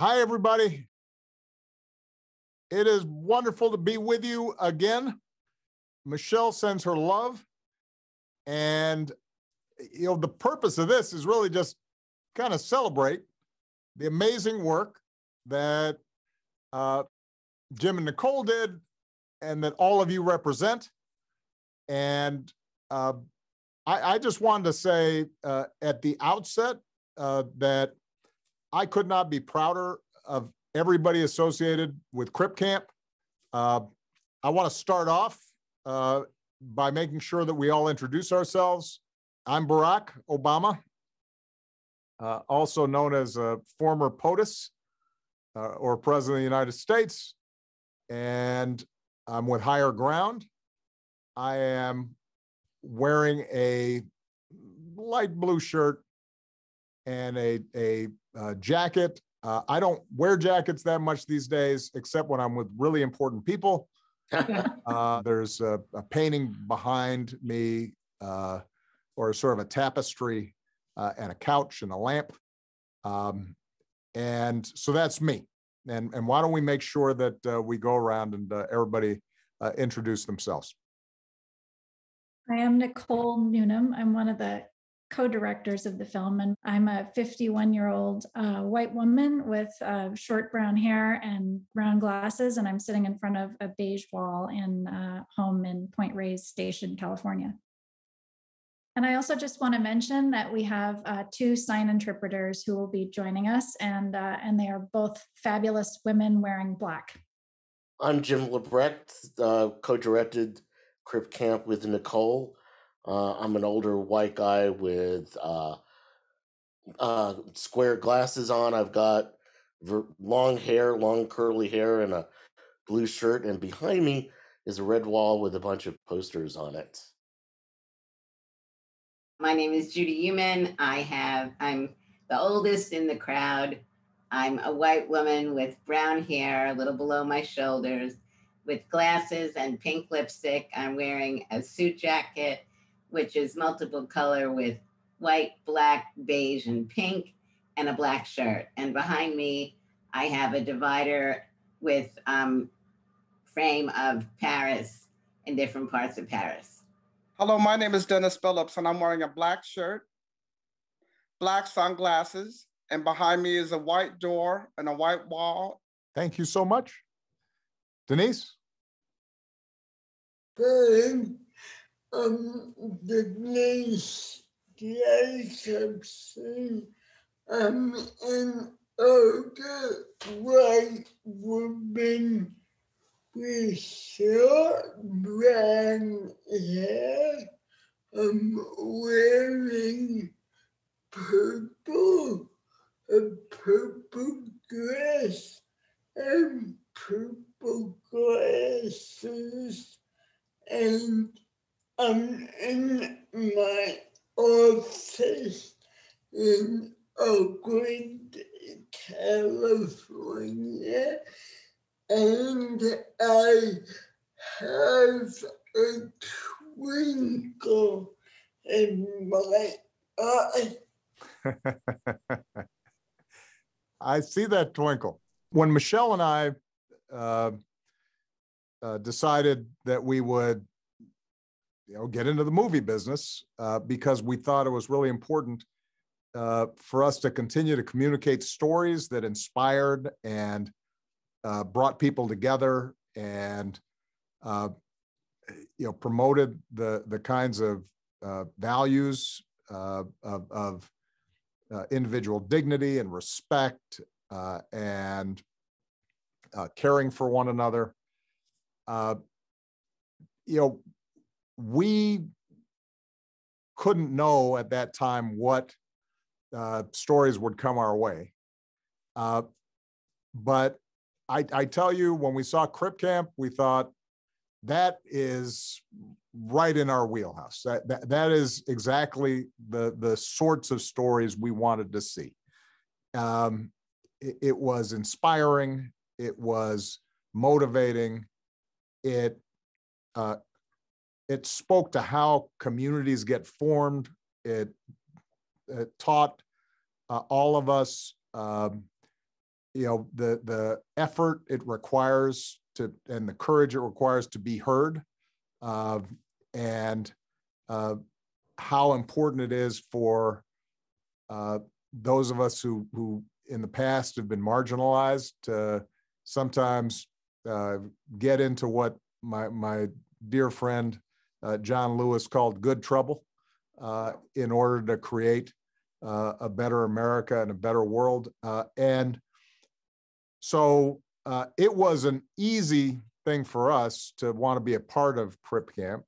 Hi, everybody. It is wonderful to be with you again. Michelle sends her love. And, you know, the purpose of this is really just kind of celebrate the amazing work that uh, Jim and Nicole did and that all of you represent. And uh, I, I, just wanted to say uh, at the outset uh, that I could not be prouder of everybody associated with Crip Camp. Uh, I want to start off uh, by making sure that we all introduce ourselves. I'm Barack Obama, uh, also known as a former POTUS uh, or President of the United States, and I'm with Higher Ground. I am wearing a light blue shirt and a, a, a jacket. Uh, I don't wear jackets that much these days, except when I'm with really important people. uh, there's a, a, painting behind me, uh, or sort of a tapestry, uh, and a couch and a lamp. Um, and so that's me. And, and why don't we make sure that uh, we go around and uh, everybody introduce themselves? I am Nicole Newnham. I'm one of the co-directors of the film. And i'm a 51 year old uh, white woman with uh, short brown hair and brown glasses. And i'm sitting in front of a beige wall in uh, home in point reyes station california. And i also just want to mention that we have uh, two sign interpreters who will be joining us and uh, and they are both fabulous women wearing black. I'm jim lebrecht uh, co-directed crip camp with nicole uh, I'm an older white guy with uh, uh, square glasses on. I've got ver- long hair, long curly hair, and a blue shirt. And behind me is a red wall with a bunch of posters on it. My name is Judy Heumann. I have I'm the oldest in the crowd. I'm a white woman with brown hair, a little below my shoulders, with glasses and pink lipstick. I'm wearing a suit jacket which is multiple color with white, black, beige, and pink, and a black shirt. And behind me, I have a divider with um, frame of Paris in different parts of Paris. Hello, my name is Dennis Billups, and I'm wearing a black shirt, black sunglasses, and behind me is a white door and a white wall. Thank you so much. Denise? Good um, Denise Jacobson um, an older white woman with short brown hair um, wearing purple, a purple dress and purple glasses and I'm in my office in Oakland, California, and I have a twinkle in my eye. I see that twinkle. When Michelle and I uh, uh, decided that we would you know, get into the movie business uh, because we thought it was really important uh, for us to continue to communicate stories that inspired and uh, brought people together and uh, you know promoted the the kinds of uh, values uh, of, of individual dignity and respect and caring for one another. you know, we couldn't know at that time what uh, stories would come our way. Uh, but I, I, tell you, when we saw Crip Camp, we thought that is right in our wheelhouse. That, that, that is exactly the, the sorts of stories we wanted to see. Um, it, it was inspiring, it was motivating, it uh, it spoke to how communities get formed. It, it taught uh, all of us um, you know the the effort it requires to and the courage it requires to be heard, uh, and uh, how important it is for uh, those of us who who in the past have been marginalized to sometimes uh, get into what my my dear friend uh, John Lewis called good trouble uh, in order to create uh, a better America and a better world. Uh, and so uh, it was an easy thing for us to want to be a part of Crip Camp,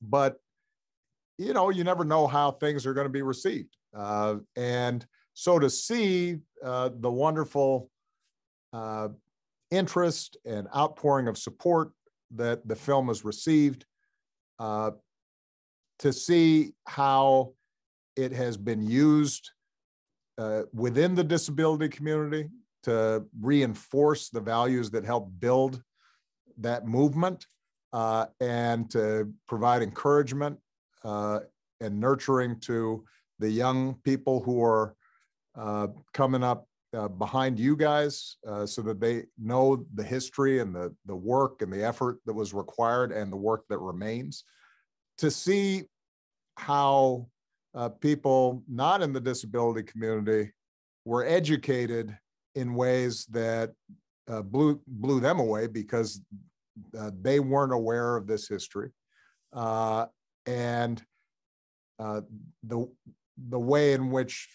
but you know, you never know how things are going to be received. Uh, and so to see the wonderful interest and outpouring of support that the film has received, uh, to see how it has been used uh, within the disability community to reinforce the values that help build that movement uh, and to provide encouragement uh, and nurturing to the young people who are uh, coming up uh, behind you guys uh, so that they know the history and the, the work and the effort that was required and the work that remains. To see how uh, people not in the disability community were educated in ways that uh, blew blew them away because uh, they weren't aware of this history, uh, and the the way in which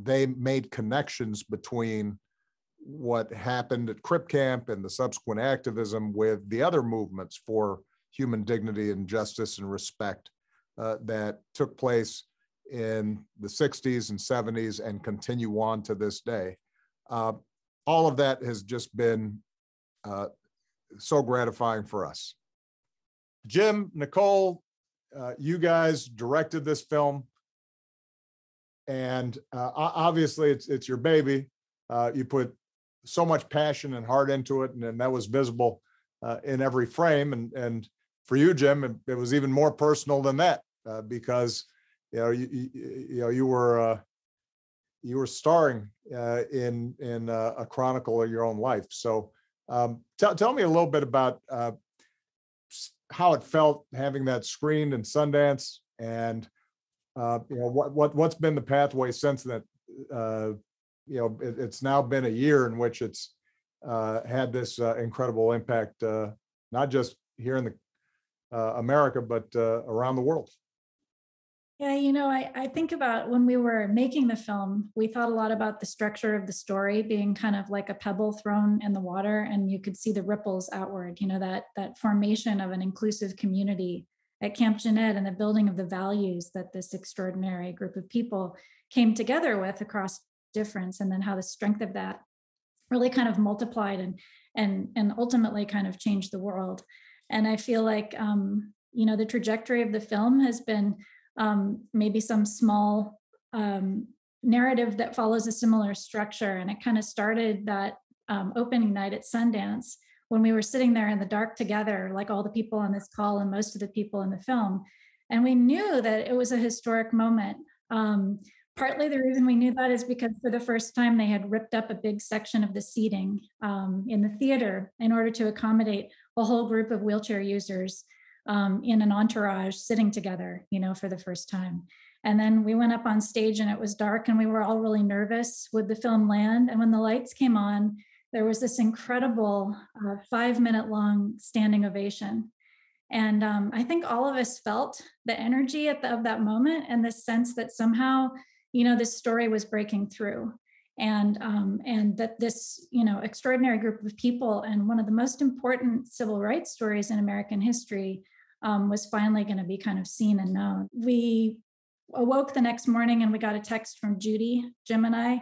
they made connections between what happened at Crip Camp and the subsequent activism with the other movements for human dignity and justice and respect uh, that took place in the 60s and 70s and continue on to this day. Uh, all of that has just been uh, so gratifying for us. Jim, Nicole, uh, you guys directed this film, and uh, obviously it's it's your baby. Uh, you put so much passion and heart into it, and, and that was visible uh, in every frame. And and for you, Jim, it, it was even more personal than that because you know, you, you, you know, you were uh, you were starring uh, in in uh, a chronicle of your own life. So, um, tell tell me a little bit about uh, how it felt having that screened in Sundance, and uh, you know what what what's been the pathway since that. Uh, you know, it, it's now been a year in which it's uh, had this uh, incredible impact, uh, not just here in the uh, America, but around the world. Yeah, you know, I, I think about when we were making the film, we thought a lot about the structure of the story being kind of like a pebble thrown in the water, and you could see the ripples outward, you know, that that formation of an inclusive community at Camp Jened and the building of the values that this extraordinary group of people came together with across difference, and then how the strength of that really kind of multiplied and and and ultimately kind of changed the world. And I feel like um, you know, the trajectory of the film has been um, maybe some small um, narrative that follows a similar structure. And it kind of started that um, opening night at Sundance when we were sitting there in the dark together, like all the people on this call and most of the people in the film. And we knew that it was a historic moment. Um, partly the reason we knew that is because for the first time they had ripped up a big section of the seating um, in the theater in order to accommodate a whole group of wheelchair users um, in an entourage sitting together, you know, for the first time. And then we went up on stage and it was dark and we were all really nervous. Would the film land? And when the lights came on, there was this incredible uh, five minute long standing ovation. And um, I think all of us felt the energy the, of that moment and the sense that somehow, you know, this story was breaking through and um, and that this you know extraordinary group of people and one of the most important civil rights stories in American history um, was finally going to be kind of seen and known. We awoke the next morning and we got a text from Judy, Jim, and I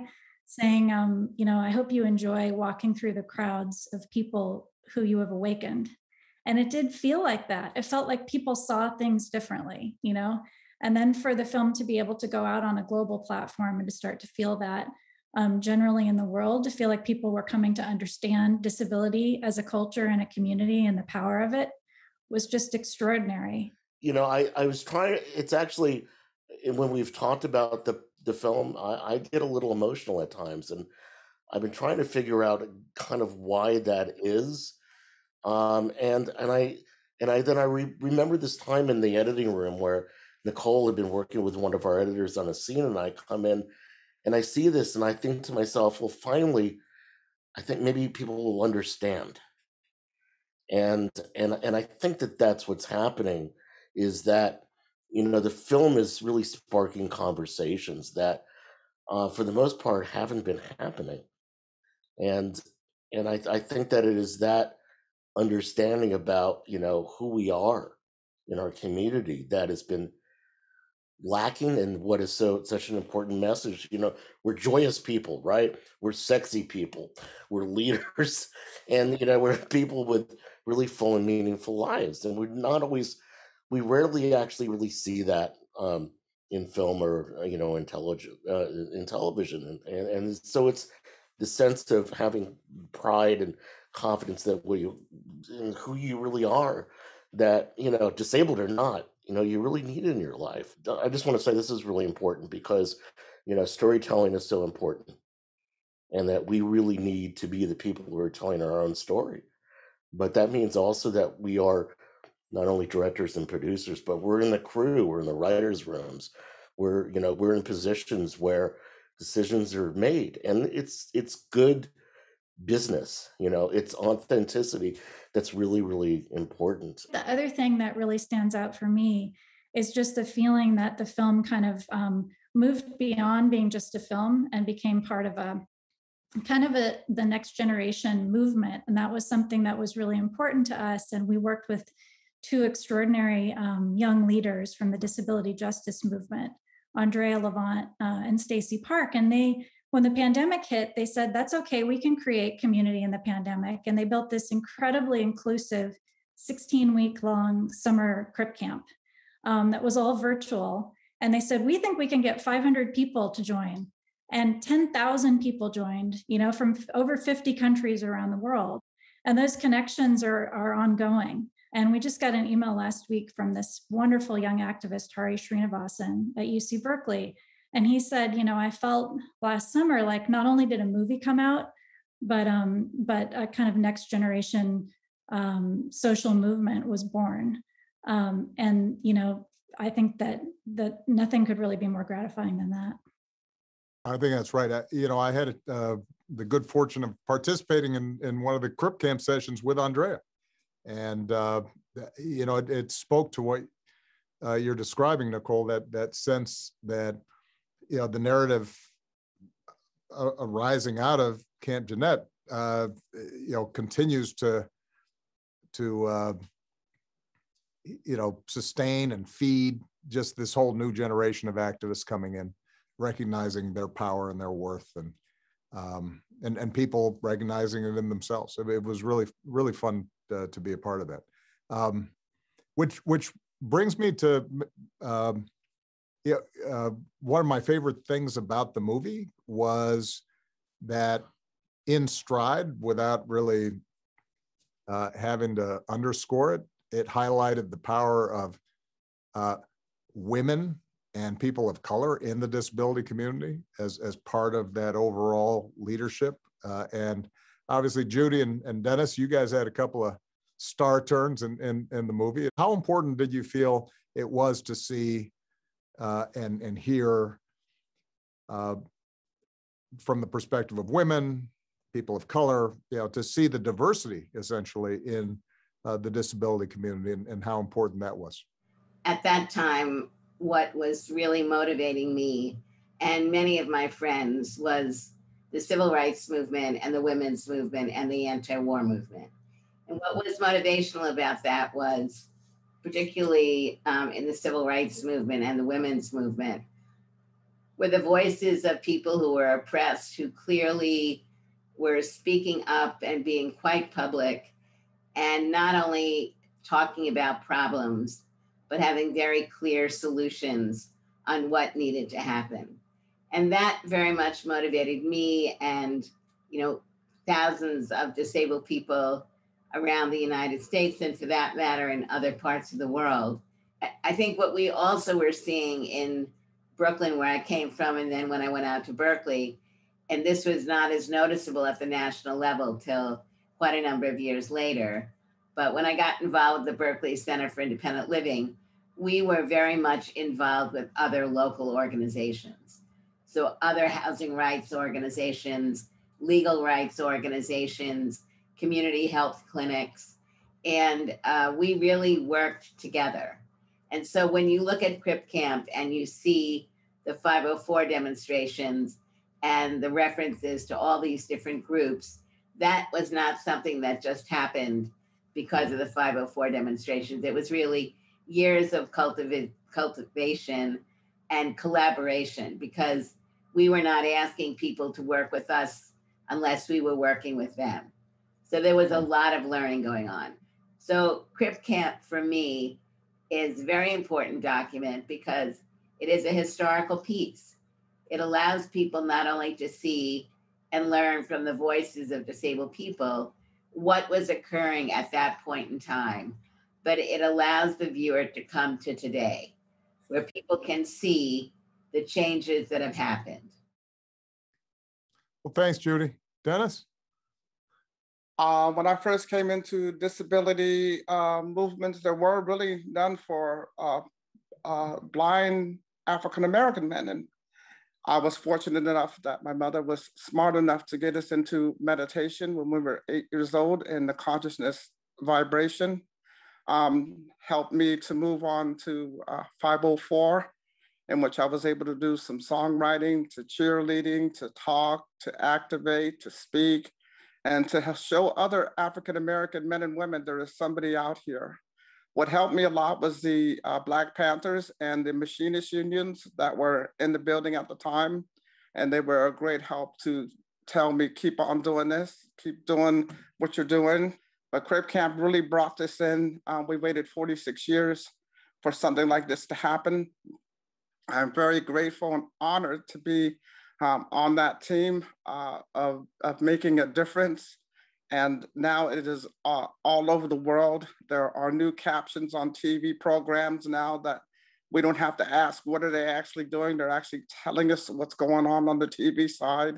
saying, um, you know, I hope you enjoy walking through the crowds of people who you have awakened. And it did feel like that. It felt like people saw things differently, you know. And then for the film to be able to go out on a global platform and to start to feel that um, generally in the world, to feel like people were coming to understand disability as a culture and a community and the power of it was just extraordinary. You know, I, I was trying, it's actually, eh, when we've talked about the, the film, I, I get a little emotional at times. And I've been trying to figure out kind of why that is. Um, and and I and I then I re- remember this time in the editing room where Nicole had been working with one of our editors on a scene, and I come in and I see this, and I think to myself, well, finally, I think maybe people will understand. And and and I think that that's what's happening is that you know the film is really sparking conversations that uh, for the most part haven't been happening. And and I, I think that it is that understanding about you know who we are in our community that has been lacking and what is so such an important message. You know we're joyous people right? We're sexy people. We're leaders. And you know we're people with really full and meaningful lives. And we're not always we rarely actually really see that um, in film or uh, you know intelligent uh, in television and, and and so it's the sense of having pride and confidence that we in who you really are that you know disabled or not you know you really need in your life. I just want to say this is really important because you know storytelling is so important and that we really need to be the people who are telling our own story. But that means also that we are not only directors and producers, but we're in the crew, we're in the writers' rooms, we're you know we're in positions where decisions are made, and it's it's good business. You know, it's authenticity that's really really important. The other thing that really stands out for me is just the feeling that the film kind of um, moved beyond being just a film and became part of a kind of a the next generation movement and that was something that was really important to us and we worked with two extraordinary um, young leaders from the disability justice movement, Andraéa LaVant uh, and Stacey Park. And they, when the pandemic hit, they said, that's okay, we can create community in the pandemic. And they built this incredibly inclusive 16 week long summer crip camp um, that was all virtual. And they said, we think we can get 500 people to join. And 10,000 people joined, you know, from over 50 countries around the world. And those connections are, are ongoing. And we just got an email last week from this wonderful young activist, Hari Srinivasan at UC Berkeley. And he said, you know, I felt last summer like not only did a movie come out, but um, but a kind of next generation um, social movement was born. Um, and you know, I think that that nothing could really be more gratifying than that. I think that's right. I, you know, I had uh, the good fortune of participating in in one of the Crip Camp sessions with Andraéa, and uh, you know it, it, spoke to what uh, you're describing, Nicole. That that sense that you know the narrative uh, arising out of Camp Jened, uh, you know, continues to to uh, you know sustain and feed just this whole new generation of activists coming in, recognizing their power and their worth, and um, and and people recognizing it in themselves. It was really really fun uh, to be a part of that. Um, which which brings me to um, yeah, uh, one of my favorite things about the movie was that in stride, without really uh, having to underscore it, it highlighted the power of uh, women and people of color in the disability community as, as part of that overall leadership. Uh, and obviously Judy and, and Dennis, you guys had a couple of star turns in, in, in the movie. How important did you feel it was to see uh, and, and hear uh, from the perspective of women, people of color, you know, to see the diversity essentially in uh, the disability community and, and how important that was? At that time, what was really motivating me and many of my friends was the civil rights movement and the women's movement and the anti-war movement. And what was motivational about that was, particularly um, in the civil rights movement and the women's movement, were the voices of people who were oppressed, who clearly were speaking up and being quite public, and not only talking about problems, but having very clear solutions on what needed to happen and that very much motivated me and you know thousands of disabled people around the united states and for that matter in other parts of the world i think what we also were seeing in brooklyn where i came from and then when i went out to berkeley And this was not as noticeable at the national level till quite a number of years later. But when I got involved with the Berkeley Center for Independent Living, we were very much involved with other local organizations. So, other housing rights organizations, legal rights organizations, community health clinics, and uh, we really worked together. And so, when you look at Crip Camp and you see the 504 demonstrations and the references to all these different groups, that was not something that just happened because of the 504 demonstrations. It was really years of cultiva- cultivation and collaboration because we were not asking people to work with us unless we were working with them. So there was a mm-hmm. lot of learning going on. So Crip Camp for me is a very important document because it is a historical piece. It allows people not only to see and learn from the voices of disabled people what was occurring at that point in time, but it allows the viewer to come to today where people can see the changes that have happened. Well, thanks, Judy. Dennis? Uh, when I first came into disability uh, movements, there were really none for uh, uh blind African American men. And I was fortunate enough that my mother was smart enough to get us into meditation when we were eight years old, and the consciousness vibration um, helped me to move on to uh, 504, in which I was able to do some songwriting, to cheerleading, to talk, to activate, to speak, and to show other African American men and women there is somebody out here. What helped me a lot was the uh, Black Panthers and the machinist unions that were in the building at the time. And they were a great help to tell me, keep on doing this, keep doing what you're doing. But Crip Camp really brought this in. Um, we waited 46 years for something like this to happen. I'm very grateful and honored to be um, on that team uh, of, of making a difference. And now it is uh, all over the world. There are new captions on TV programs now that we don't have to ask, what are they actually doing? They're actually telling us what's going on on the TV side.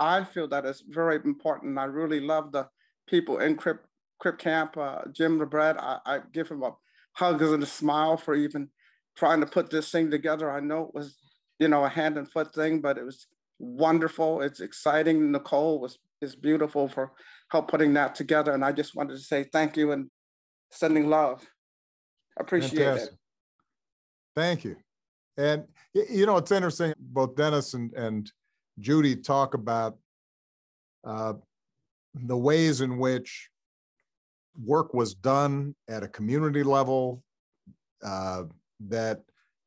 I feel that is very important. I really love the people in Crip Crip Camp, uh, Jim LeBrecht, I, I, give him a hug and a smile for even trying to put this thing together. I know it was, you know, a hand and foot thing, but it was wonderful. It's exciting. Nicole was is beautiful for help putting that together. And I just wanted to say thank you and sending love. Appreciate Fantastic. it. Thank you. And you know, it's interesting. Both Dennis and, and Judy talk about uh, the ways in which work was done at a community level, uh, that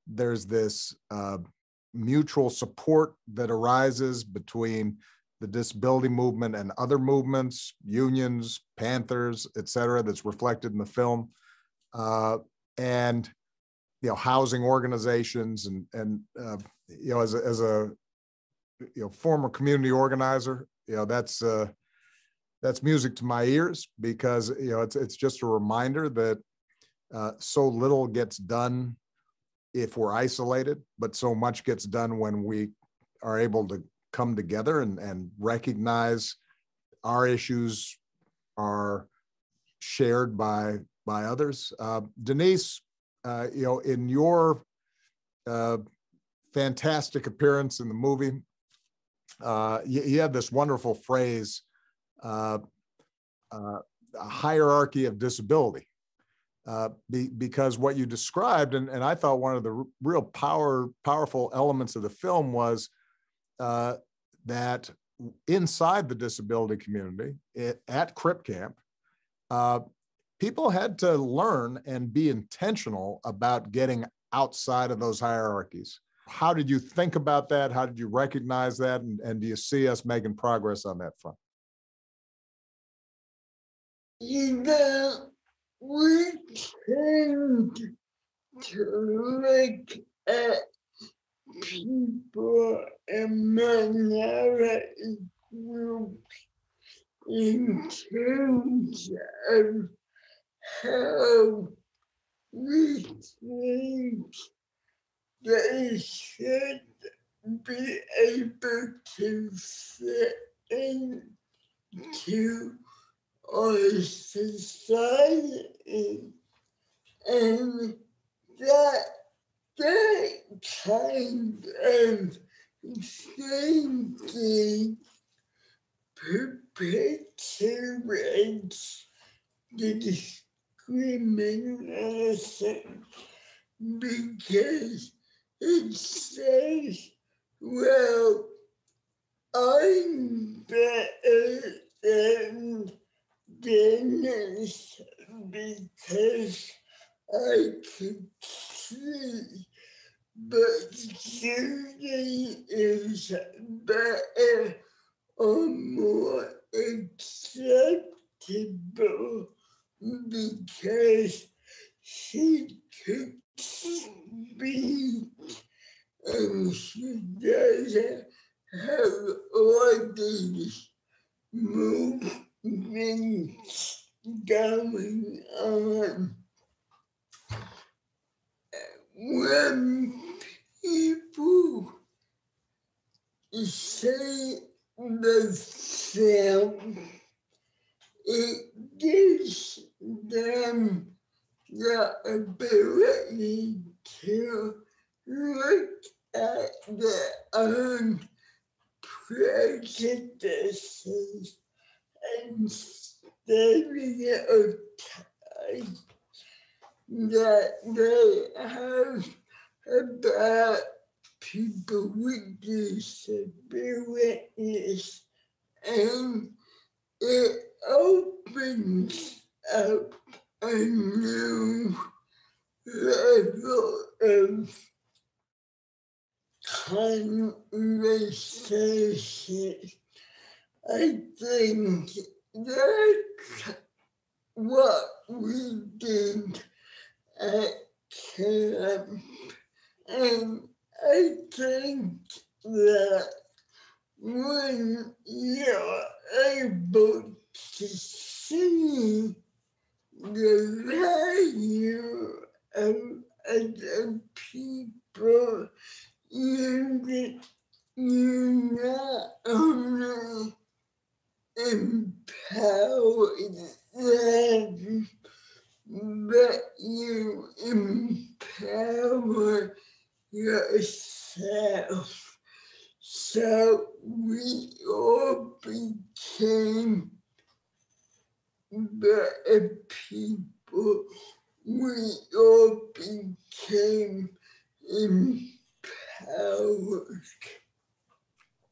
there's this uh, mutual support that arises between the disability movement and other movements, unions, Panthers, et cetera, that's reflected in the film. Uh, and, you know, housing organizations and, and uh, you know, as a, as a, you know, former community organizer, you know, that's, uh, that's music to my ears because you know it's it's just a reminder that uh, so little gets done if we're isolated, but so much gets done when we are able to come together and, and recognize our issues are shared by by others. Uh, Denise, uh, you know, in your uh, fantastic appearance in the movie, uh, you, you have this wonderful phrase uh, uh, a hierarchy of disability. Uh, be, because what you described, and, and I thought one of the r- real power, powerful elements of the film was uh, that inside the disability community it, at Crip Camp, uh, people had to learn and be intentional about getting outside of those hierarchies. How did you think about that? How did you recognize that? And, and do you see us making progress on that front? know, we tend to look at people in minority groups in terms of how we think they should be able to fit into our society. And that, that kind of thinking perpetuates the discrimination because it says, well, I'm better than Dennis because I can see, but Judy is better or more acceptable because she could speak and she doesn't have all these movements going on. When people say the film, it gives them the ability to look at their own prejudices and stereotypes that they have about people with disabilities and it opens up a new level of conversation. I think that's what we did at camp. And I think that when you're able to see the value of other people, you, you not only empower them, but you empower yourself. So we all became better people. We all became empowered.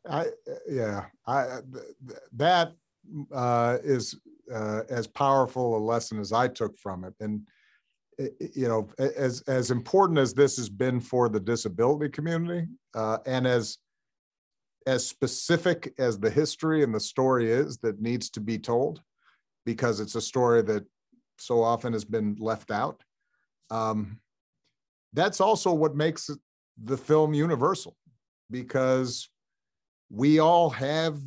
I yeah, I that uh, is uh, as powerful a lesson as I took from it, and you know, as as important as this has been for the disability community, uh, and as as specific as the history and the story is that needs to be told, because it's a story that so often has been left out. Um, that's also what makes the film universal, because we all have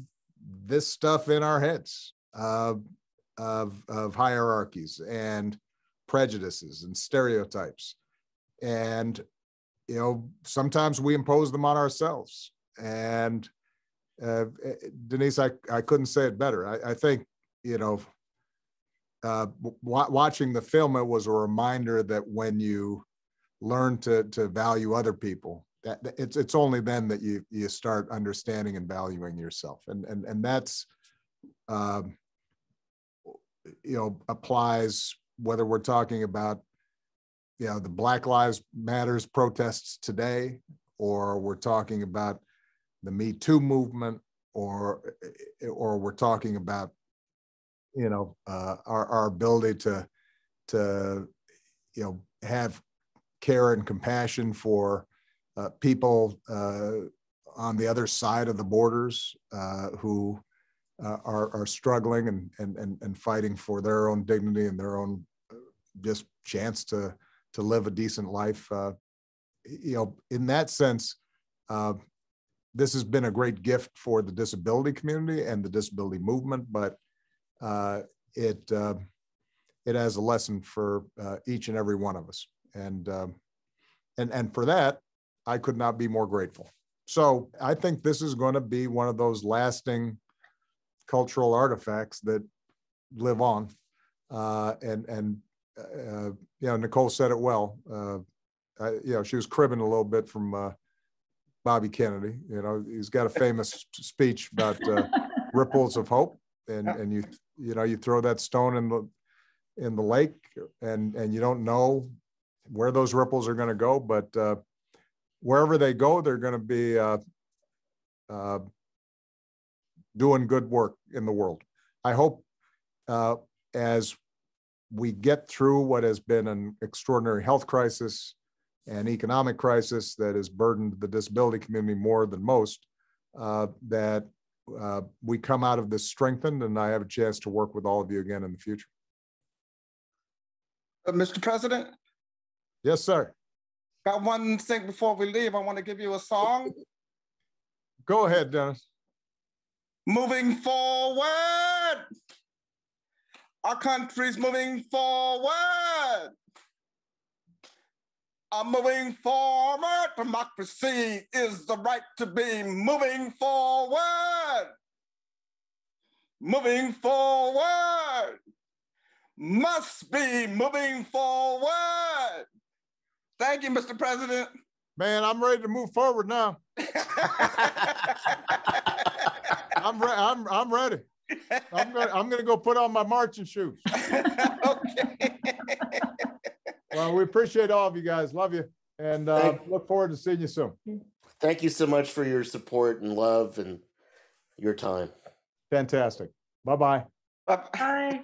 this stuff in our heads of, of hierarchies and prejudices and stereotypes. And, you know, sometimes we impose them on ourselves. And uh, Denise, I, I couldn't say it better. I, I think, you know, uh, w- watching the film, it was a reminder that when you learn to, to value other people, that it's it's only then that you you start understanding and valuing yourself. And and and that's um, you know applies whether we're talking about you know the black lives matters protests today or we're talking about the me too movement or or we're talking about you know uh, our, our ability to to you know have care and compassion for uh, people uh, on the other side of the borders uh, who uh, are, are struggling and, and, and, and fighting for their own dignity and their own uh, just chance to, to live a decent life. you know, in that sense, this has been a great gift for the disability community and the disability movement, but it it has a lesson for uh, each and every one of us. And and and for that, I could not be more grateful. So I think this is going to be one of those lasting cultural artifacts that live on. Uh, and and uh, you know, Nicole said it well. Uh, I, you know, she was cribbing a little bit from uh, Bobby Kennedy. You know, he's got a famous speech about uh, ripples of hope, and and you you know you throw that stone in the in the lake, and and you don't know where those ripples are going to go, but uh, wherever they go, they're going to be uh, uh, doing good work in the world. I hope uh, as we get through what has been an extraordinary health crisis and economic crisis that has burdened the disability community more than most, uh, that uh, we come out of this strengthened and I have a chance to work with all of you again in the future. Uh, Mr. President, Yes, sir. Got one thing before we leave. I want to give you a song. Go ahead, Dennis. Moving forward. Our country's moving forward. I'm moving forward. Democracy is the right to be moving forward. Moving forward. Must be moving forward. Thank you, Mr. President. Man, I'm ready to move forward now. I'm re- I'm I'm ready. I'm gonna I'm gonna go put on my marching shoes. okay. Well, we appreciate all of you guys. Love you, and uh, Thank- look forward to seeing you soon. Thank you so much for your support and love and your time. Fantastic. Bye bye. Bye- Bye.